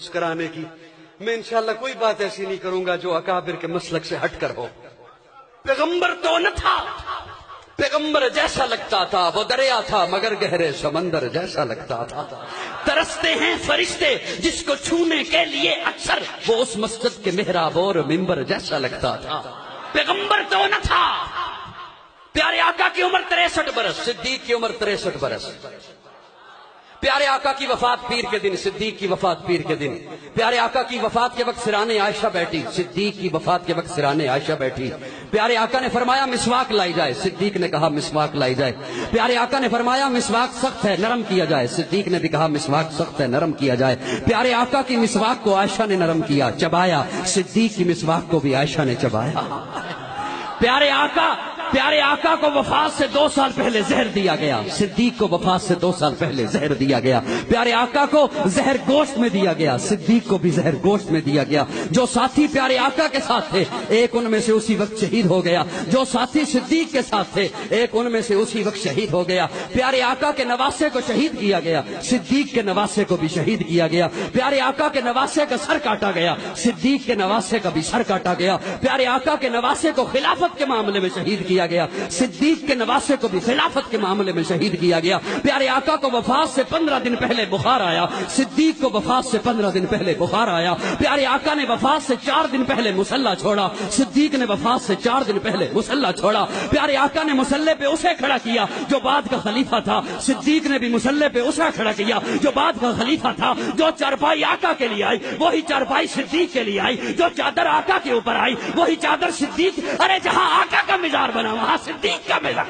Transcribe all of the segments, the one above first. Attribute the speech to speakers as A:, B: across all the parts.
A: مسکرانے کی۔ میں انشاءاللہ کوئی بات ایسی نہیں کروں گا جو اکابر کے مسلک سے ہٹ کر ہو۔ پیغمبر تو نہ تھا۔ پیغمبر جیسا لگتا تھا، وہ دریا تھا، مگر گہرے سمندر جیسا لگتا تھا۔ ترستے ہیں فرشتے جس کو چھونے کے لیے اکثر۔ وہ اس مسجد کے محراب اور ممبر جیسا لگتا تھا۔ پیغمبر تو نہ تھا۔ پیارے آقا کی عمر تریسٹھ برس، صدیق کی عمر تریسٹھ برس۔ پیارے آقا کی وفات پیر کے دن، صدیق کی وفات پیر کے دن۔ پیارے آقا کی وفات کے وقت سرانے عائشہ بیٹھی۔ صدیق کی وفات کے وقت سرانے عائشہ بیٹھی۔ پیارے آقا نے فرمایا مسواک لائی جائے۔ صدیق نے کہا مسواک لائی جائے۔ پیارے آقا نے فرمایا مسواک سخت ہے، نرم کیا جائے۔ صدیق نے بھی کہا مسواک سخت ہے، نرم کیا جائے۔ پیارے آقا کی مسواک کو عائشہ نے نرم کیا، چبایا۔ صدیق کی مسواک کو بھی عائشہ نے چبایا۔ پیارے آقا پیارے آقا کو وفات سے دو سال پہلے زہر دیا گیا۔ صدیق کو وفات سے دو سال پہلے زہر دیا گیا۔ پیارے آقا کو زہر گوشت میں دیا گیا۔ صدیق کو بھی زہر گوشت میں دیا گیا۔ جو ساتھی پیارے آقا کے ساتھ تھے، ایک ان میں سے اسی وقت شہید ہو گیا۔ جو ساتھی صدیق کے ساتھ تھے، ایک ان میں سے اسی وقت شہید ہو گیا۔ پیارے آقا کے نواسے کو شہید کیا گیا۔ صدیق کے نواسے کو بھی شہید کیا گیا۔ پیارے آقا کے نواسے کا سر کاٹا گیا۔ صدیق کے نواسے کا بھی سر کاٹا گیا۔ پیارے آقا کے نواسے کو خلافت کے معاملے میں شہید کیا کیا گیا۔ صدیق کے نواسے کو بھی خلافت کے معاملے میں شہید کیا گیا۔ پیارے آقا کو وفات سے پندرہ دن پہلے بخار آیا۔ صدیق کو وفات سے پندرہ دن پہلے بخار آیا۔ پیارے آقا نے وفات سے چار دن پہلے مسلح چھوڑا۔ صدیق نے وفات سے چار دن پہلے مسلح چھوڑا۔ پیارے آقا نے مسلح پہ اسے کھڑا کیا جو بعد کا خلیفہ تھا۔ صدیق نے بھی مسلح پہ اسے کھڑا کیا جو بعد کا خلیفہ تھا۔ جو چارپائی آقا کے لیے آئی، وہی چارپائی صدیق کے لیے آئی۔ جو چادر آقا کے اوپر آئی، وہی چادر صدیق۔ ارے جہاں آقا کا مزار بنا وہاں صدیق کا مزار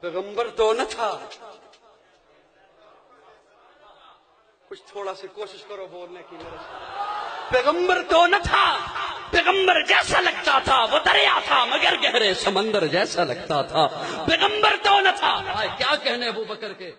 A: پیغمبر تو نہ تھا۔ کچھ تھوڑا سی کوشش کرو بولنے کی میرے سے۔ پیغمبر تو نہ تھا۔ پیغمبر جیسا لگتا وہ دریا تھا، مگر گہرے سمندر جیسا لگتا تھا۔ پیغمبر تو نہ تھا۔ کیا کہنے ابو بکر کے؟